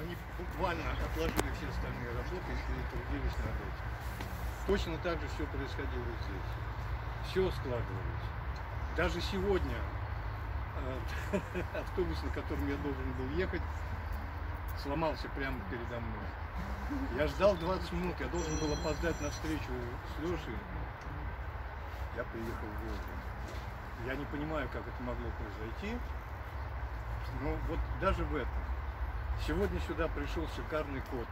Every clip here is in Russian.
они буквально отложили все остальные работы и трудились над этим. Точно так же все происходило здесь. Все складывалось. Даже сегодня э, автобус, на котором я должен был ехать, сломался прямо передо мной. Я ждал 20 минут, я должен был опоздать на встречу с Лешей. Я приехал вовремя. Я не понимаю, как это могло произойти. Но вот даже в этом. Сегодня сюда пришел шикарный код.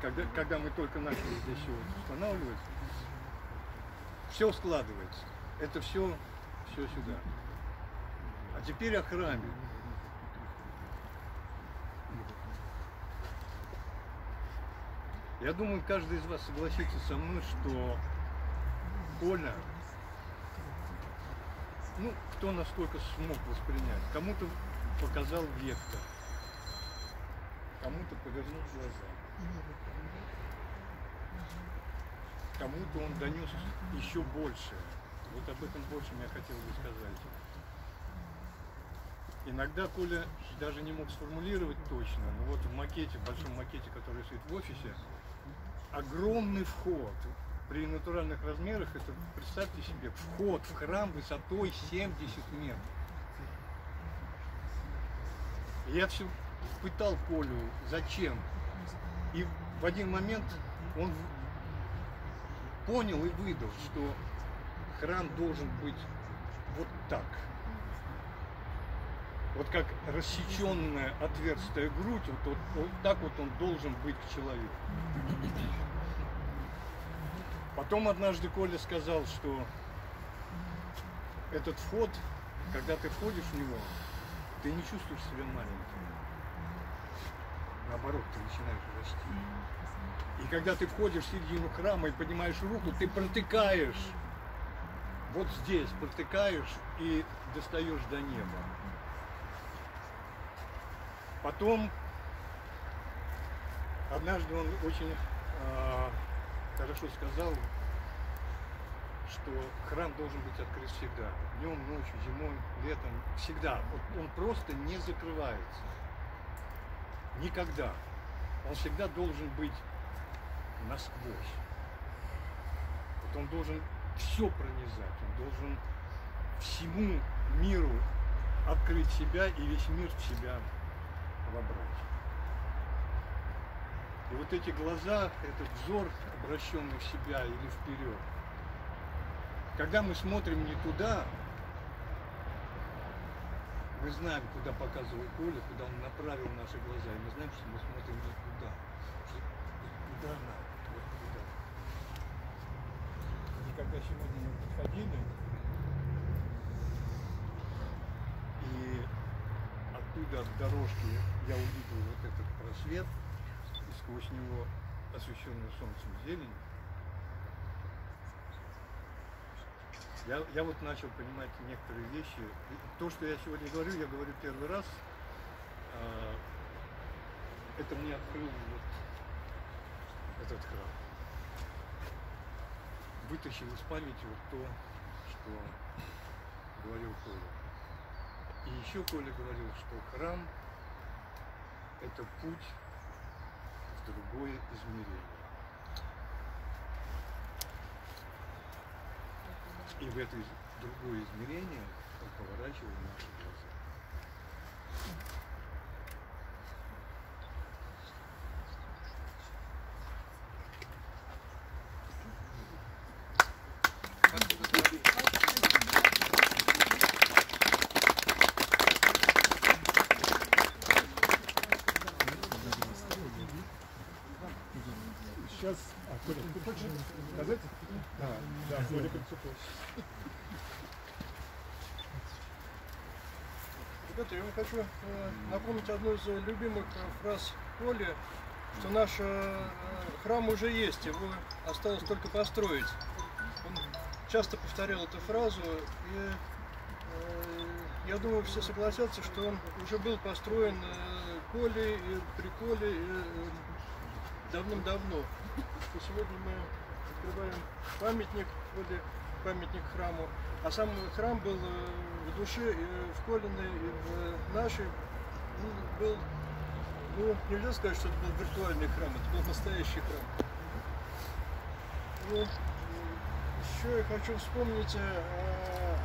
Когда, когда мы только начали здесь все устанавливать, все складывается. Это все, все сюда. А теперь о храме. Я думаю, каждый из вас согласится со мной, что Коля, ну, кто насколько смог воспринять, кому-то показал вектор, кому-то повернул глаза, кому-то он донес еще больше. Вот об этом больше я хотел бы сказать. Иногда Коля даже не мог сформулировать точно, но вот в макете, в большом макете, который стоит в офисе, огромный вход. При натуральных размерах это, представьте себе, вход в храм высотой 70 метров. Я все пытал Колю, зачем. И в один момент он понял и выдал, что храм должен быть вот так. Вот как рассеченная отверстая грудь, вот, вот, вот так вот он должен быть к человеку. Потом однажды Коля сказал, что этот вход, когда ты входишь в него, ты не чувствуешь себя маленьким. Наоборот, ты начинаешь расти. И когда ты входишь в середину храма и поднимаешь руку, ты протыкаешь. Вот здесь протыкаешь и достаешь до неба. Потом, однажды он очень э, хорошо сказал, что храм должен быть открыт всегда. Днем, ночью, зимой, летом, всегда. Вот он просто не закрывается. Никогда. Он всегда должен быть насквозь. Вот он должен все пронизать, он должен всему миру открыть себя и весь мир в себя вобрать. И вот эти глаза, этот взор, обращенный в себя или вперед, когда мы смотрим не туда, мы знаем, куда показывает Коля, куда он направил наши глаза, и мы знаем, что мы смотрим не туда, куда надо, вот туда. И когда сегодня мы подходили, и оттуда от дорожки я увидел вот этот просвет, и сквозь него освещенную солнцем зелень. Я, я вот начал понимать некоторые вещи. То, что я сегодня говорю, я говорю первый раз. А, это мне открыл вот этот храм. Вытащил из памяти вот то, что говорил Коля. И еще Коля говорил, что храм – это путь в другое измерение. И в это другое измерение он поворачивал наши глаза. Сейчас, а, Коля, ты хочешь сказать? Да, да, Коля Кольцуков. Ребята, я вам хочу э, напомнить одну из любимых э, фраз Коли, что наш э, храм уже есть, его осталось только построить. Он часто повторял эту фразу, и я думаю, все согласятся, что он уже был построен Колей, и при Коле давным-давно. И сегодня мы открываем памятник Коле, памятник храму. А сам храм был э, в душе, и в Колиной, и в нашей, ну, был Ну, нельзя сказать, что это был виртуальный храм, это был настоящий храм. Ну, еще я хочу вспомнить о,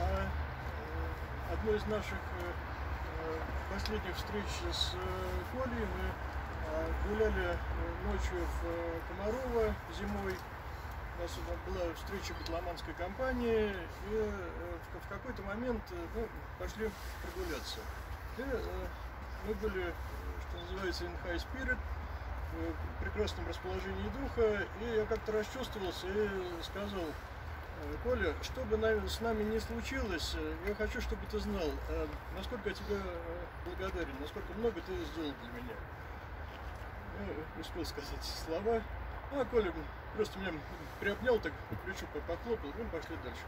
о- одной из наших э, э, последних встреч с э, Колей. Мы э, гуляли э, ночью в э, Комарово зимой. У нас была встреча Батломанской компании, и э, в- какой-то момент э, ну, пошли прогуляться. И, э, мы были, э, что называется, in high spirit, в прекрасном расположении духа, и я как-то расчувствовался и сказал, «Э, Коля, что бы с нами ни случилось, э, я хочу, чтобы ты знал, э, насколько я тебе э, благодарен, насколько много ты сделал для меня. Я успел сказать слова. Ну, а Коля просто меня приобнял, так по плечу похлопал, мы пошли дальше.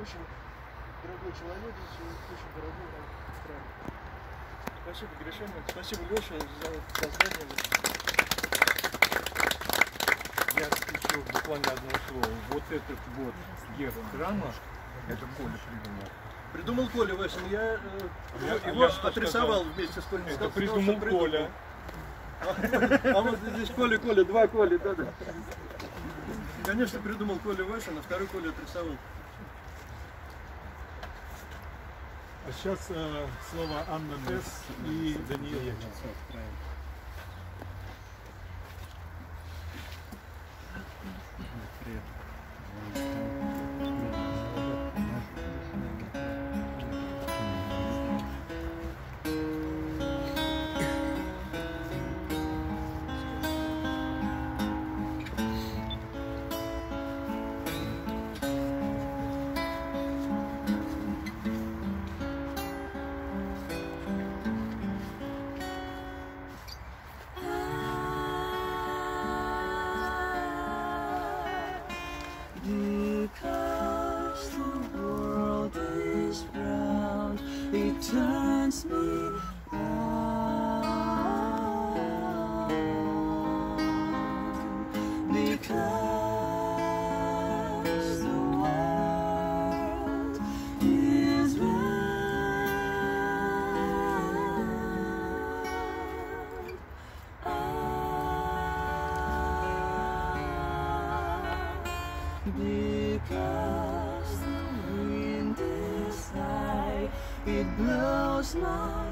Очень дорогой человек, очень дорогой нам храм. Спасибо, Гришина. Спасибо, Леша, за создание. Я еще буквально одно слово. Вот этот вот герб храма, это Коля придумал. Придумал Коля Васин, я, э, Я- его, а я отрисовал сказал? вместе с Колей. Это Сказал, придумал придумал. Коля. А вот здесь Коля, Коля, два Коля, да, да. Конечно, придумал Коля Васин, а второй Коля отрисовал. А сейчас э, слово Анна Тесс и Даниил. Because Because the wind is high, it blows my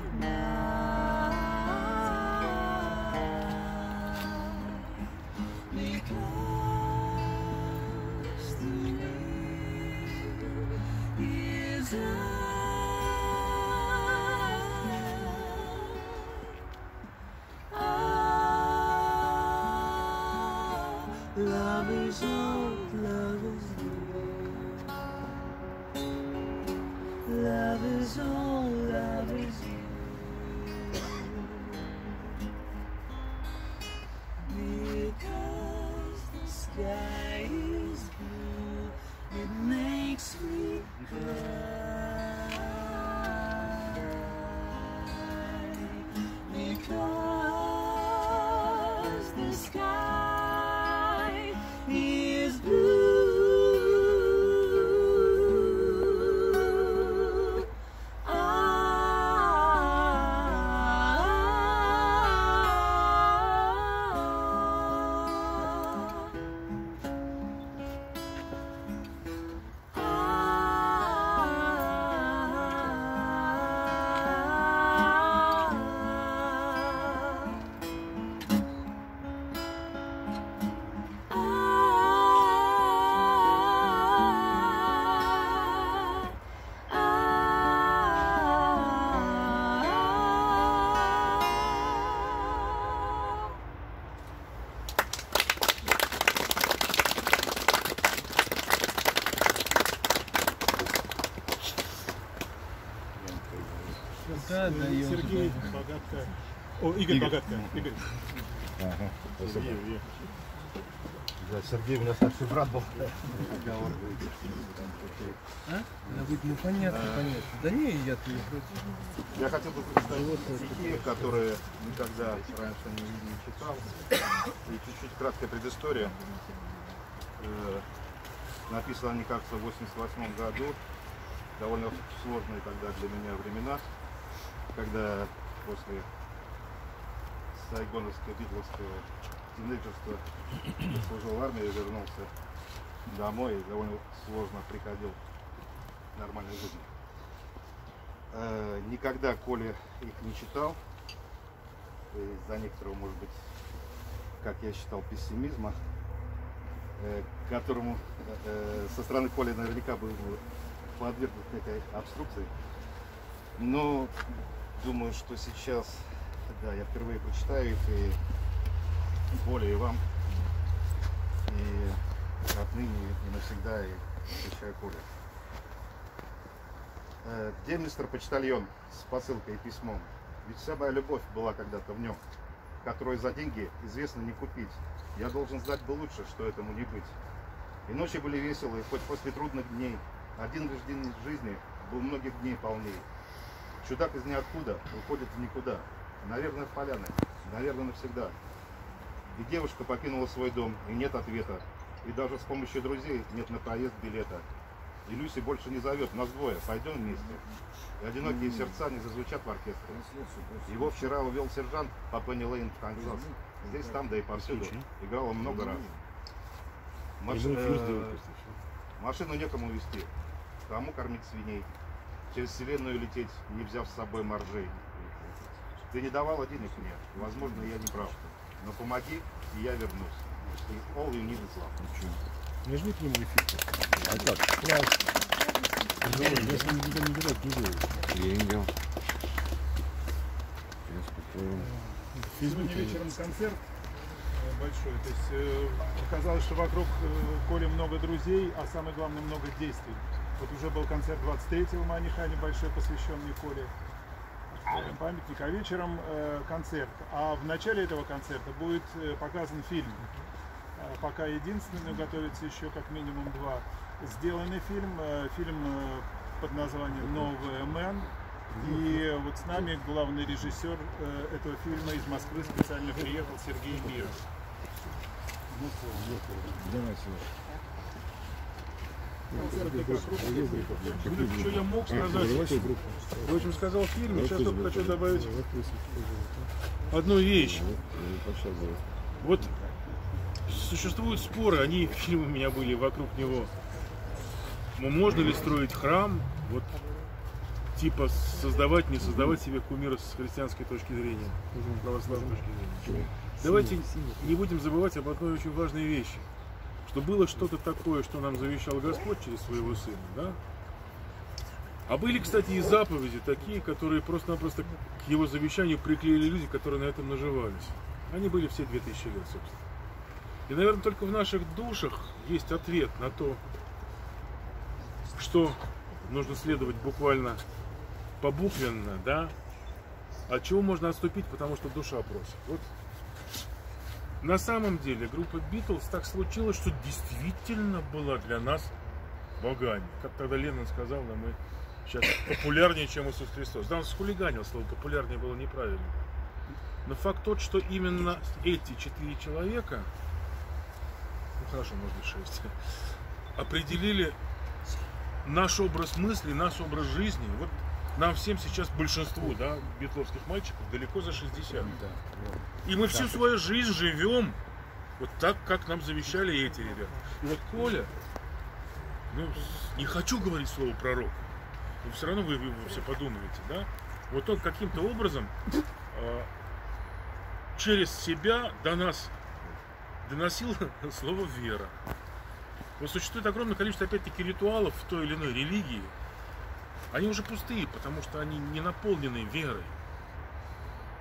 Love is all, love is you. Love is all, love is you. Because the sky is blue, it makes me cry. Because the sky Богатко. О, Игорь. Игорь. Ага, спасибо. Сергей, Игорь. Да, Сергей у меня старший брат был. А? Ну понятно, понятно. Да не, я ты Я хотел бы представить стихи, которые никогда раньше не, не читал. И чуть-чуть краткая предыстория. Э, написаны они, кажется, в 88 году. довольно сложные тогда для меня времена, когда после сайгоновского битловского тинейджерства служил в армии, вернулся домой и довольно сложно приходил к нормальной жизни. Э, Никогда Коля их не читал, из-за некоторого, может быть, как я считал, пессимизма, э, которому э, со стороны Коли наверняка был подвергнут этой обструкции. Но думаю, что сейчас, да, я впервые прочитаю их и Коле и вам, и отныне и навсегда и посвящаю Коле. Э, Где мистер почтальон с посылкой и письмом? Ведь вся моя любовь была когда-то в нем, которую за деньги известно не купить. Я должен знать бы лучше, что этому не быть. И ночи были веселые, хоть после трудных дней. Один лишь день жизни был многих дней полней. Чудак из ниоткуда уходит в никуда. Наверное, в поляны. Наверное, навсегда. И девушка покинула свой дом, и нет ответа. И даже с помощью друзей нет на проезд билета. И Люси больше не зовет, нас двое, пойдем вместе. И одинокие сердца не зазвучат в оркестре. Его вчера увел сержант по Пенни Лейн в Канзас. Здесь, там, да и повсюду. Играл он много раз. Маш- э, Машину некому вести. Кому кормить свиней? Через вселенную лететь, не взяв с собой моржей. Ты не давала денег мне. Возможно, я не прав. Но помоги, и я вернусь. И all you need is love. Нажми к нему эфир. А как? Класс. Если не не играть, не. Я не делал. Я спокоен. Сегодня вечером концерт э, большой. То есть э, оказалось, что вокруг э, Коли много друзей, а самое главное много действий. Вот уже был концерт 23-го в Манихане большой, посвященный Коле. Памятник, а вечером э, концерт. А в начале этого концерта будет э, показан фильм. Э, Пока единственный, но готовится еще как минимум два. Сделанный фильм, э, фильм э, под названием «Новый Мэн». И вот с нами главный режиссер э, этого фильма из Москвы специально приехал Сергей Мир. Что я мог сказать? В общем, сказал в фильме, сейчас только хочу добавить одну вещь. Вот существуют споры, они фильмы у меня были вокруг него. Ну, Можно ли строить храм, вот типа создавать, не создавать себе кумира с христианской точки зрения, православной точки зрения. Давайте не будем забывать об одной очень важной вещи, что было что-то такое, что нам завещал Господь через своего Сына, да? А были, кстати, и заповеди такие, которые просто-напросто к его завещанию приклеили люди, которые на этом наживались. Они были все 2000 лет, собственно. И, наверное, только в наших душах есть ответ на то, что нужно следовать буквально побуквенно, да, от чего можно отступить, потому что душа просит. Вот на самом деле группа Битлз так случилось, что действительно была для нас богами. Как тогда Леннон сказал, да, мы сейчас популярнее, чем Иисус Христос. Да, он схулиганил слово популярнее было неправильно. Но факт тот, что именно эти четыре человека, ну хорошо, может быть шесть, определили наш образ мысли, наш образ жизни. Вот нам всем сейчас большинству, да, битловских мальчиков далеко за 60. И мы всю свою жизнь живем вот так, как нам завещали эти ребята. И вот Коля, ну, не хочу говорить слово пророк, но все равно вы, вы все подумаете, да? Вот он каким-то образом а, через себя до нас доносил слово вера. Вот существует огромное количество, опять-таки, ритуалов в той или иной религии. Они уже пустые, потому что они не наполнены верой.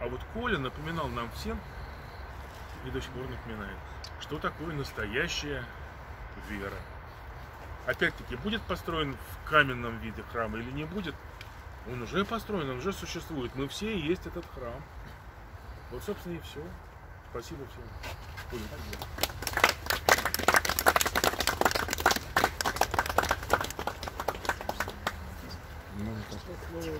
А вот Коля напоминал нам всем, и до сих пор напоминает, что такое настоящая вера. Опять-таки, будет построен в каменном виде храм или не будет, он уже построен, он уже существует. Мы все и есть этот храм. Вот, собственно, и все. Спасибо всем. Charlie.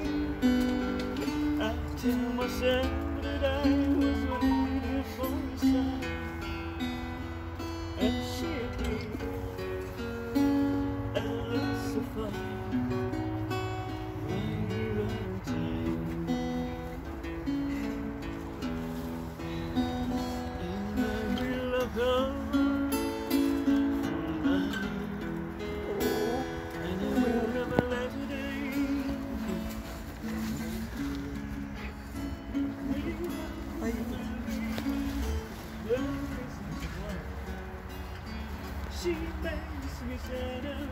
till my sempre day She makes me shadow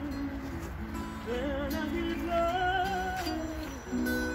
when I'm in love.